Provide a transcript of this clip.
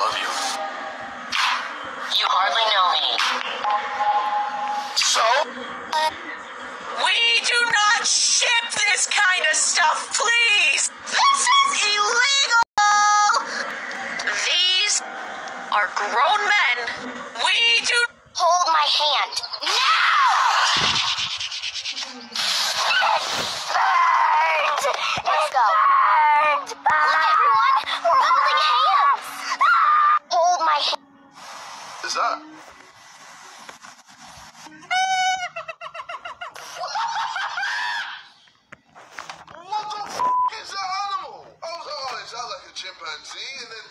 love you. You hardly know me. So? We do not ship this kind of stuff, please! This is illegal! These are grown men. We do. Hold my hand. Now! Is that? what the is that animal? Oh, like a chimpanzee? And then